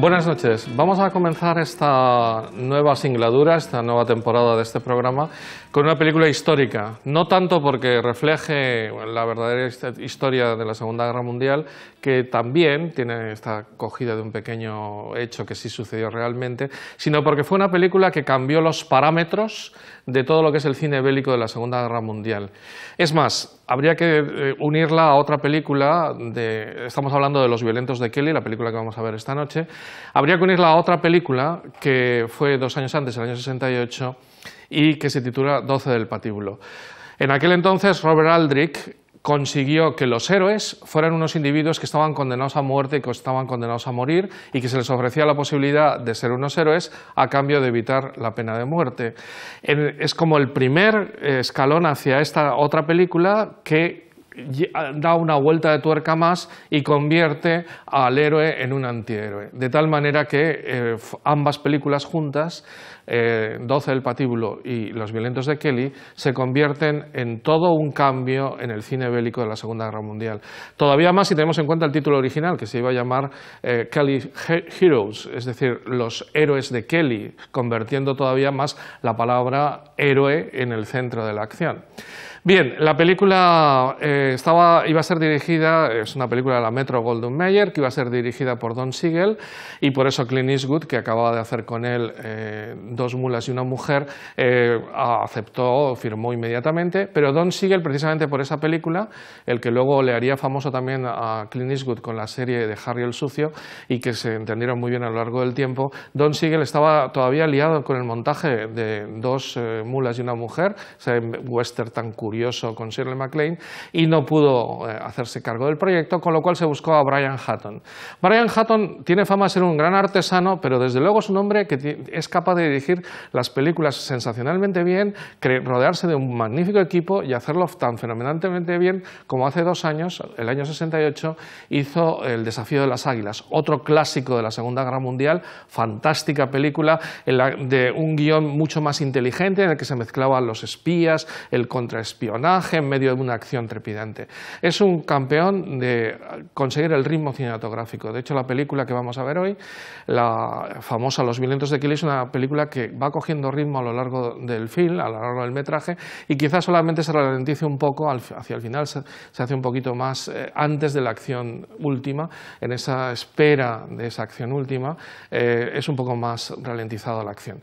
Buenas noches. Vamos a comenzar esta nueva singladura, esta nueva temporada de este programa, con una película histórica. No tanto porque refleje la verdadera historia de la Segunda Guerra Mundial, que también tiene esta cogida de un pequeño hecho que sí sucedió realmente, sino porque fue una película que cambió los parámetros de todo lo que es el cine bélico de la Segunda Guerra Mundial. Es más, habría que eh, unirla a otra película, de, estamos hablando de Los violentos de Kelly, la película que vamos a ver esta noche, habría que unirla a otra película que fue dos años antes, el año 68, y que se titula Doce del patíbulo. En aquel entonces, Robert Aldrich consiguió que los héroes fueran unos individuos que estaban condenados a muerte que estaban condenados a morir y que se les ofrecía la posibilidad de ser unos héroes a cambio de evitar la pena de muerte. Es como el primer escalón hacia esta otra película que da una vuelta de tuerca más y convierte al héroe en un antihéroe. De tal manera que eh, ambas películas juntas, eh, 12 del patíbulo y Los violentos de Kelly, se convierten en todo un cambio en el cine bélico de la Segunda Guerra Mundial. Todavía más si tenemos en cuenta el título original, que se iba a llamar eh, Kelly Heroes, es decir, los héroes de Kelly, convirtiendo todavía más la palabra héroe en el centro de la acción. Bien, la película eh, estaba, iba a ser dirigida, es una película de la Metro Goldwyn Mayer, que iba a ser dirigida por Don Siegel, y por eso Clint Eastwood, que acababa de hacer con él eh, Dos mulas y una mujer, eh, aceptó, firmó inmediatamente, pero Don Siegel, precisamente por esa película, el que luego le haría famoso también a Clint Eastwood con la serie de Harry el Sucio, y que se entendieron muy bien a lo largo del tiempo, Don Siegel estaba todavía liado con el montaje de Dos mulas y una mujer, ese western tan curioso con Shirley MacLaine y no pudo eh, hacerse cargo del proyecto, con lo cual se buscó a Brian Hatton. Brian Hatton tiene fama de ser un gran artesano, pero desde luego es un hombre que es capaz de dirigir las películas sensacionalmente bien, rodearse de un magnífico equipo y hacerlo tan fenomenalmente bien como hace dos años, el año 68, hizo El desafío de las águilas, otro clásico de la Segunda Guerra Mundial, fantástica película de un guion mucho más inteligente en el que se mezclaban los espías, el contraespía en medio de una acción trepidante. Es un campeón de conseguir el ritmo cinematográfico. De hecho, la película que vamos a ver hoy, la famosa Los violentos de Kelly, es una película que va cogiendo ritmo a lo largo del film, a lo largo del metraje, y quizás solamente se ralentice un poco, hacia el final se, hace un poquito más eh, antes de la acción última, en esa espera de esa acción última, eh, es un poco más ralentizada la acción.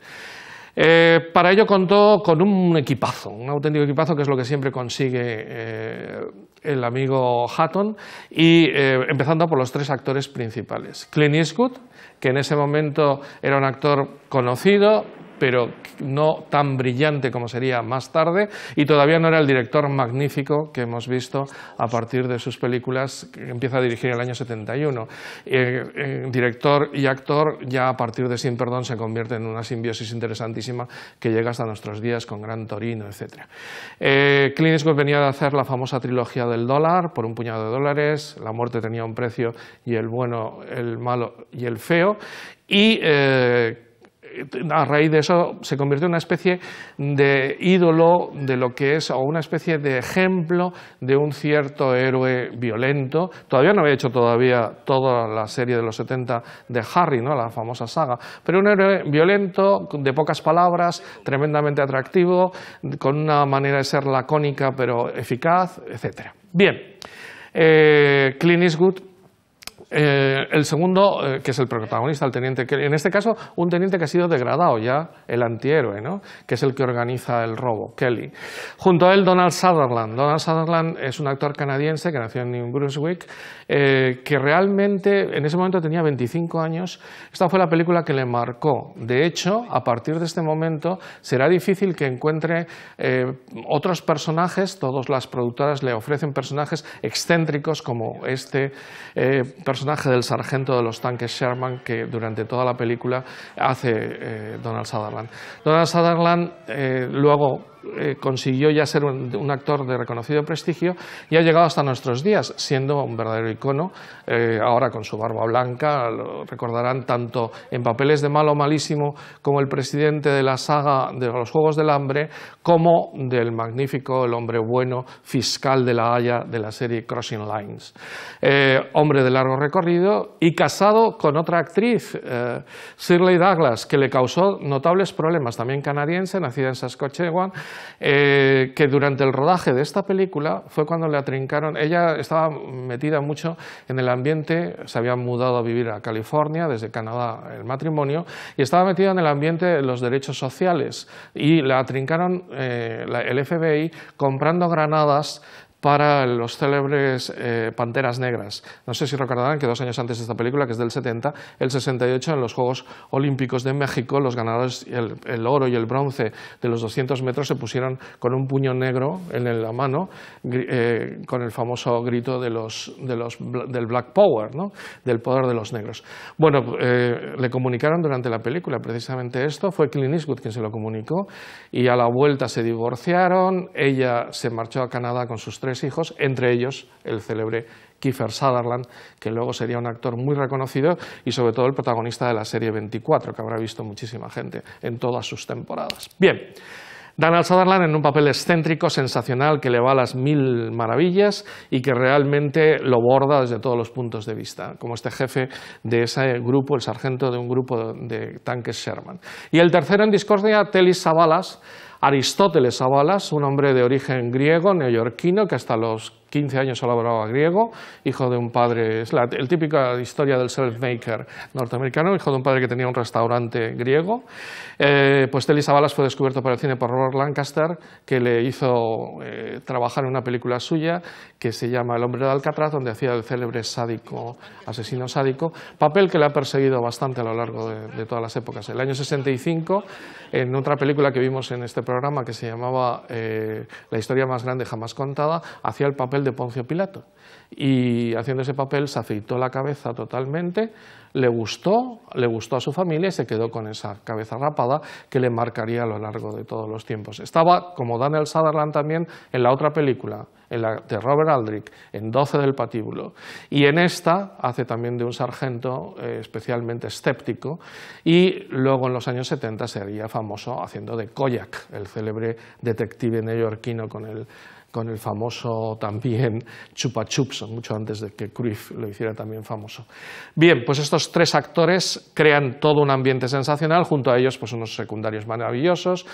Eh, para ello contó con un equipazo, un auténtico equipazo que es lo que siempre consigue eh, el amigo Hatton, y eh, empezando por los tres actores principales. Clint Eastwood, que en ese momento era un actor conocido, pero no tan brillante como sería más tarde, y todavía no era el director magnífico que hemos visto a partir de sus películas que empieza a dirigir en el año 71. Eh, director y actor ya a partir de Sin Perdón se convierte en una simbiosis interesantísima que llega hasta nuestros días con Gran Torino, etc. Eh, Clint Eastwood venía de hacer la famosa trilogía del dólar por un puñado de dólares, La muerte tenía un precio y el bueno, el malo y el feo, y eh, a raíz de eso se convirtió en una especie de ídolo de lo que es, o una especie de ejemplo de un cierto héroe violento. Todavía no había hecho todavía toda la serie de los 70 de Harry, ¿no? la famosa saga, pero un héroe violento, de pocas palabras, tremendamente atractivo, con una manera de ser lacónica pero eficaz, etc. Bien, eh, Clint Eastwood eh, el segundo, eh, que es el protagonista, el teniente en este caso un teniente que ha sido degradado ya, el antihéroe, ¿no? que es el que organiza el robo, Kelly. Junto a él, Donald Sutherland. Donald Sutherland es un actor canadiense que nació en New Brunswick, eh, que realmente en ese momento tenía 25 años. Esta fue la película que le marcó. De hecho, a partir de este momento será difícil que encuentre otros personajes, todas las productoras le ofrecen personajes excéntricos como este personaje personaje del sargento de los tanques Sherman que durante toda la película hace eh, Donald Sutherland. Donald Sutherland eh, luego eh, consiguió ya ser un, actor de reconocido prestigio y ha llegado hasta nuestros días, siendo un verdadero icono, eh, ahora con su barba blanca, lo recordarán tanto en papeles de malo malísimo como el presidente de la saga de los Juegos del Hambre, como del magnífico El hombre bueno fiscal de la Haya de la serie Crossing Lines. Eh, hombre de largo recorrido y casado con otra actriz, Shirley Douglas, que le causó notables problemas, también canadiense, nacida en Saskatchewan, eh, que durante el rodaje de esta película fue cuando le atrincaron, ella estaba metida mucho en el ambiente, se había mudado a vivir a California, desde Canadá el matrimonio, y estaba metida en el ambiente de los derechos sociales, y la atrincaron eh, el FBI comprando granadas para los célebres eh, Panteras Negras. No sé si recordarán que dos años antes de esta película, que es del 70, el 68, en los Juegos Olímpicos de México, los ganadores, el, oro y el bronce de los 200 metros se pusieron con un puño negro en la mano, eh, con el famoso grito de los, del Black Power, ¿no? del poder de los negros. Bueno, eh, le comunicaron durante la película precisamente esto, fue Clint Eastwood quien se lo comunicó, y a la vuelta se divorciaron, ella se marchó a Canadá con sus tres hijos, entre ellos el célebre Kiefer Sutherland, que luego sería un actor muy reconocido y sobre todo el protagonista de la serie 24, que habrá visto muchísima gente en todas sus temporadas. Bien, Donald Sutherland en un papel excéntrico, sensacional, que le va a las mil maravillas y que realmente lo borda desde todos los puntos de vista, como este jefe de ese grupo, el sargento de un grupo de tanques Sherman. Y el tercero en discordia, Telis Savalas, Aristóteles Savalas, un hombre de origen griego, neoyorquino, que hasta los 15 años elaboraba griego, hijo de un padre, es la el típica historia del self-maker norteamericano, hijo de un padre que tenía un restaurante griego. Eh, pues Telly Savalas fue descubierto por el cine por Robert Lancaster, que le hizo eh, trabajar en una película suya que se llama El hombre de Alcatraz, donde hacía el célebre sádico, asesino sádico, papel que le ha perseguido bastante a lo largo de, todas las épocas. El año 65, en otra película que vimos en este programa que se llamaba eh, La historia más grande jamás contada, hacía el papel de Poncio Pilato. Y haciendo ese papel se afeitó la cabeza totalmente, le gustó, le gustó a su familia y se quedó con esa cabeza rapada que le marcaría a lo largo de todos los tiempos. Estaba, como Daniel Sutherland también, en la otra película, en la de Robert Aldrich, en 12 del patíbulo. Y en esta hace también de un sargento eh, especialmente escéptico y luego en los años 70 sería famoso haciendo de Koyak, el célebre detective neoyorquino con el con el famoso también Chupa Chups, mucho antes de que Cruyff lo hiciera también famoso. Bien, pues estos tres actores crean todo un ambiente sensacional, junto a ellos pues unos secundarios maravillosos.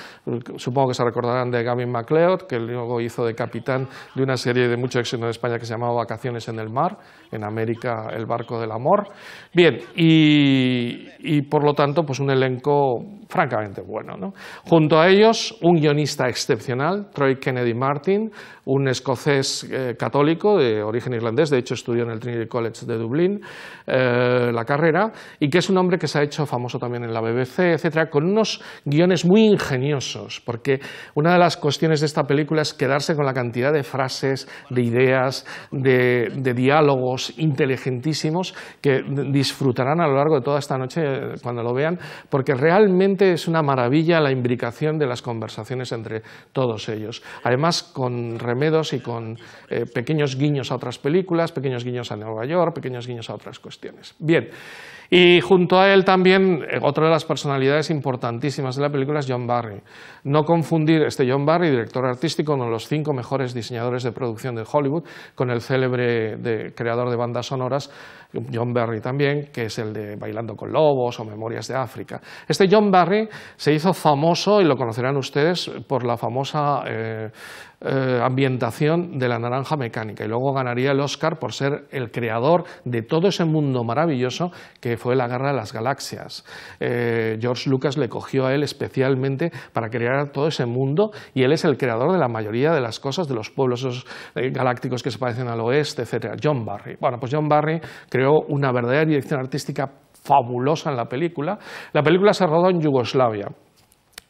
Supongo que se recordarán de Gavin MacLeod, que luego hizo de capitán de una serie de mucho éxito en España que se llamaba Vacaciones en el Mar, en América El Barco del Amor. Bien, y, y por lo tanto pues un elenco francamente bueno. ¿no? Junto a ellos, un guionista excepcional, Troy Kennedy Martin, un escocés eh, católico de origen irlandés, de hecho estudió en el Trinity College de Dublín eh, la carrera, y que es un hombre que se ha hecho famoso también en la BBC, etcétera, con unos guiones muy ingeniosos, porque una de las cuestiones de esta película es quedarse con la cantidad de frases, de ideas, de, de diálogos inteligentísimos que disfrutarán a lo largo de toda esta noche eh, cuando lo vean, porque realmente es una maravilla la imbricación de las conversaciones entre todos ellos. Además, con remedos y con eh, pequeños guiños a otras películas, pequeños guiños a Nueva York, pequeños guiños a otras cuestiones. Bien, y junto a él también, eh, otra de las personalidades importantísimas de la película es John Barry. No confundir este John Barry, director artístico, uno de los cinco mejores diseñadores de producción de Hollywood, con el célebre creador de bandas sonoras, John Barry también, que es el de Bailando con Lobos o Memorias de África. Este John Barry se hizo famoso, y lo conocerán ustedes, por la famosa eh, eh, ambientación de la naranja mecánica y luego ganaría el Oscar por ser el creador de todo ese mundo maravilloso que fue la Guerra de las Galaxias. Eh, George Lucas le cogió a él especialmente para crear todo ese mundo y él es el creador de la mayoría de las cosas, de los pueblos eh, galácticos que se parecen al oeste, etc. John Barry. Bueno, pues John Barry creó una verdadera dirección artística fabulosa en la película. La película se rodó en Yugoslavia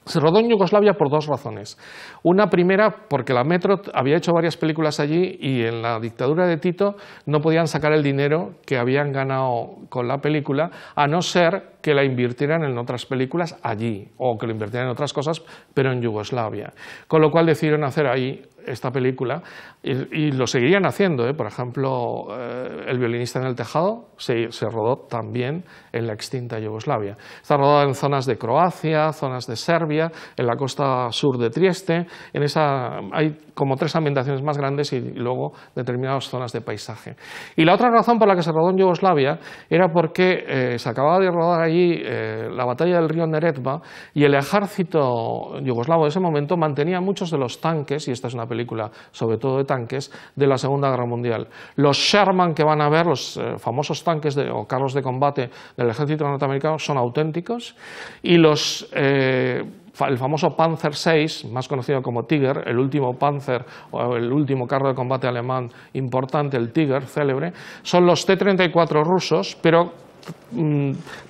Se rodó en Yugoslavia por dos razones. Una primera, porque la Metro había hecho varias películas allí y en la dictadura de Tito no podían sacar el dinero que habían ganado con la película, a no ser que la invirtieran en otras películas allí o que lo invirtieran en otras cosas, pero en Yugoslavia. Con lo cual decidieron hacer ahí esta película y, lo seguirían haciendo. ¿eh? Por ejemplo, eh, El violinista en el tejado se, rodó también en la extinta Yugoslavia. Está rodada en zonas de Croacia, zonas de Serbia, en la costa sur de Trieste. En esa hay como tres ambientaciones más grandes y, luego determinadas zonas de paisaje. Y la otra razón por la que se rodó en Yugoslavia era porque eh, se acababa de rodar allí la batalla del río Neretva y el ejército yugoslavo de ese momento mantenía muchos de los tanques, y esta es una película sobre todo de tanques, de la Segunda Guerra Mundial. Los Sherman que van a ver, los eh, famosos tanques o carros de combate del ejército norteamericano, son auténticos y los... Eh, el famoso Panzer VI, más conocido como Tiger, el último Panzer o el último carro de combate alemán importante, el Tiger, célebre, son los T-34 rusos, pero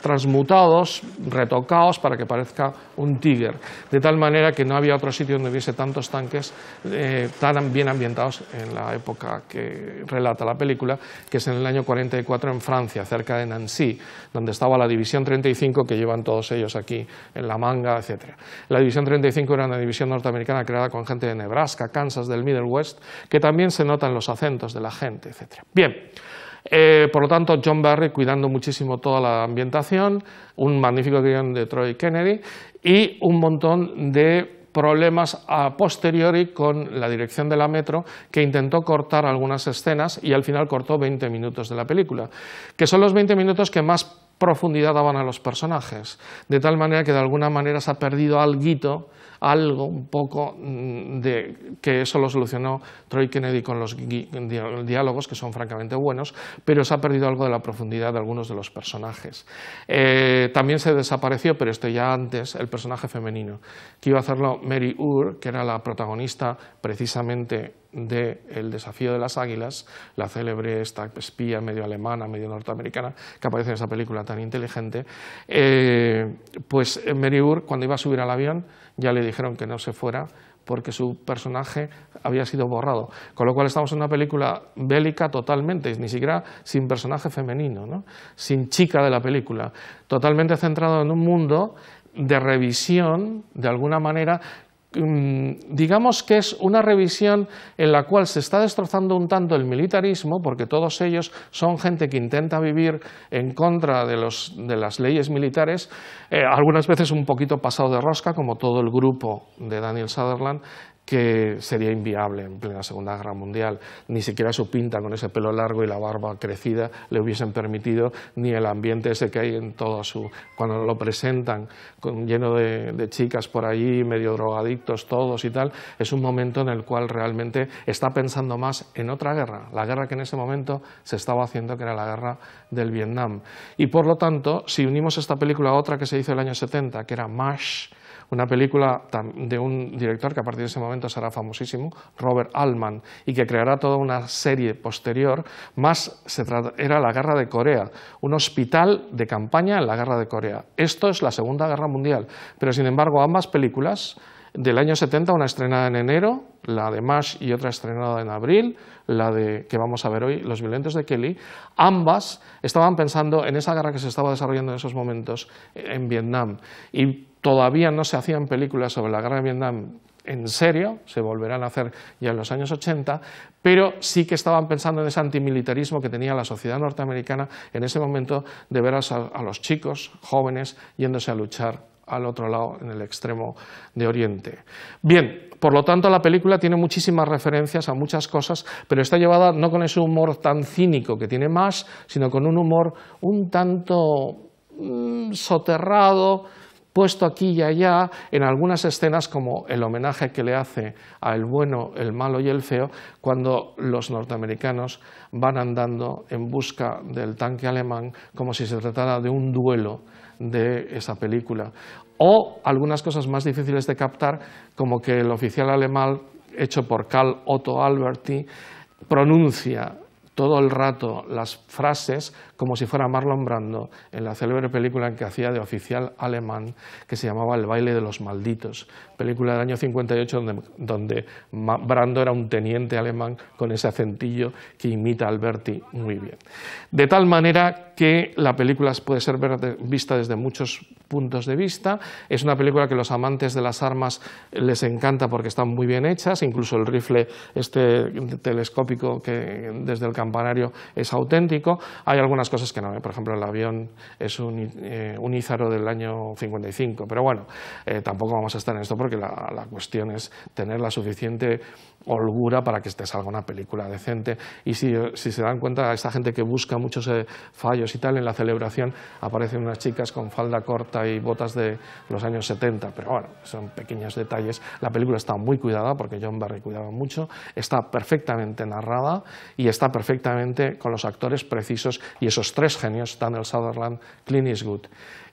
transmutados, retocados para que parezca un Tiger, de tal manera que no había otro sitio donde hubiese tantos tanques eh, tan bien ambientados en la época que relata la película, que es en el año 44 en Francia, cerca de Nancy, donde estaba la División 35 que llevan todos ellos aquí en la manga, etc. La División 35 era una división norteamericana creada con gente de Nebraska, Kansas, del Middle West, que también se notan los acentos de la gente, etc. Bien. Eh, por lo tanto, John Barry cuidando muchísimo toda la ambientación, un magnífico guion de Troy Kennedy y un montón de problemas a posteriori con la dirección de la Metro, que intentó cortar algunas escenas y al final cortó 20 minutos de la película, que son los 20 minutos que más profundidad daban a los personajes, de tal manera que de alguna manera se ha perdido algo algo un poco mm, de que eso lo solucionó Troy Kennedy con los diálogos, que son francamente buenos, pero se ha perdido algo de la profundidad de algunos de los personajes. Eh, también se desapareció, pero esto ya antes, el personaje femenino, que iba a hacerlo Mary Ur, que era la protagonista precisamente de El desafío de las águilas, la célebre esta espía medio alemana, medio norteamericana, que aparece en esa película tan inteligente, eh, pues Mary Ur, cuando iba a subir al avión, ya le dijeron que no se fuera porque su personaje había sido borrado. Con lo cual estamos en una película bélica totalmente, ni siquiera sin personaje femenino, sin chica de la película, totalmente centrado en un mundo de revisión, de alguna manera, digamos que es una revisión en la cual se está destrozando un tanto el militarismo, porque todos ellos son gente que intenta vivir en contra de, las leyes militares, eh, algunas veces un poquito pasado de rosca, como todo el grupo de Daniel Sutherland, que sería inviable en plena Segunda Guerra Mundial. Ni siquiera su pinta con ese pelo largo y la barba crecida le hubiesen permitido, ni el ambiente ese que hay en todo su... cuando lo presentan lleno de, chicas por allí, medio drogadictos todos y tal, es un momento en el cual realmente está pensando más en otra guerra, la guerra que en ese momento se estaba haciendo, que era la guerra del Vietnam. Y por lo tanto, si unimos esta película a otra que se hizo el año 70, que era MASH, una película de un director que a partir de ese momento será famosísimo, Robert Altman, y que creará toda una serie posterior, más se era la Guerra de Corea, un hospital de campaña en la Guerra de Corea. Esto es la Segunda Guerra Mundial, pero sin embargo ambas películas del año 70, una estrenada en enero, la de MASH y otra estrenada en abril, la de que vamos a ver hoy, Los violentos de Kelly, ambas estaban pensando en esa guerra que se estaba desarrollando en esos momentos en Vietnam. Y todavía no se hacían películas sobre la guerra de Vietnam en serio, se volverán a hacer ya en los años 80, pero sí que estaban pensando en ese antimilitarismo que tenía la sociedad norteamericana en ese momento de ver a, los chicos jóvenes yéndose a luchar al otro lado, en el extremo de Oriente. Bien, por lo tanto, la película tiene muchísimas referencias a muchas cosas, pero está llevada no con ese humor tan cínico que tiene más, sino con un humor un tanto mm, soterrado, puesto aquí y allá en algunas escenas como el homenaje que le hace a el bueno, el malo y el feo cuando los norteamericanos van andando en busca del tanque alemán como si se tratara de un duelo de esa película. O algunas cosas más difíciles de captar como que el oficial alemán hecho por Karl Otto Alberti pronuncia todo el rato las frases como si fuera Marlon Brando en la célebre película que hacía de oficial alemán que se llamaba El baile de los malditos, película del año 58 donde, donde Brando era un teniente alemán con ese acentillo que imita a Alberti muy bien. De tal manera que la película puede ser vista desde muchos puntos de vista. Es una película que los amantes de las armas les encanta porque están muy bien hechas, incluso el rifle este telescópico que desde el campanario es auténtico. Hay algunas cosas que no, ¿eh? por ejemplo el avión es un, eh, un Ízaro del año 55, pero bueno, eh, tampoco vamos a estar en esto porque la, la cuestión es tener la suficiente holgura para que te salga una película decente. Y si, si, se dan cuenta, esta gente que busca muchos fallos y tal, en la celebración aparecen unas chicas con falda corta y botas de los años 70, pero bueno, son pequeños detalles. La película está muy cuidada porque John Barry cuidaba mucho, está perfectamente narrada y está perfectamente con los actores precisos y esos tres genios, Daniel Sutherland, Clint Eastwood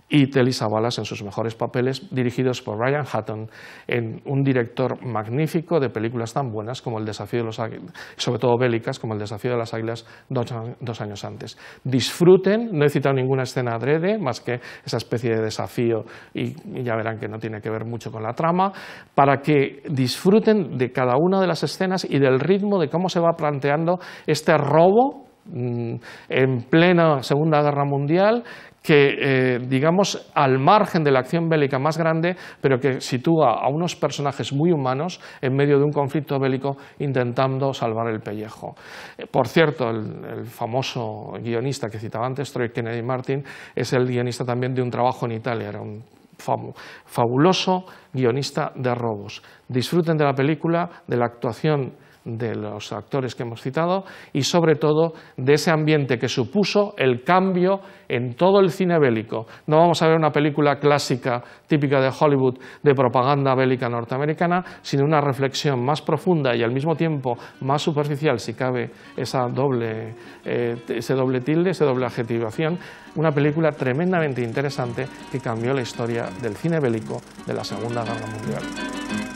y Telly Savalas en sus mejores papeles, dirigidos por Ryan Hutton, en un director magnífico de películas tan buenas como El desafío de los águilas, sobre todo bélicas, como El desafío de las águilas dos, años antes. Disfruten, no he citado ninguna escena adrede, más que esa especie de desafío, y, ya verán que no tiene que ver mucho con la trama, para que disfruten de cada una de las escenas y del ritmo de cómo se va planteando este robo en plena Segunda Guerra Mundial que, eh, digamos, al margen de la acción bélica más grande, pero que sitúa a unos personajes muy humanos en medio de un conflicto bélico intentando salvar el pellejo. Eh, por cierto, el, famoso guionista que citaba antes, Troy Kennedy Martin, es el guionista también de un trabajo en Italia, era un fabuloso guionista de robos. Disfruten de la película, de la actuación de los actores que hemos citado y sobre todo de ese ambiente que supuso el cambio en todo el cine bélico. No vamos a ver una película clásica típica de Hollywood de propaganda bélica norteamericana, sino una reflexión más profunda y al mismo tiempo más superficial, si cabe esa doble, eh, ese doble tilde, esa doble adjetivación, una película tremendamente interesante que cambió la historia del cine bélico de la Segunda Guerra Mundial.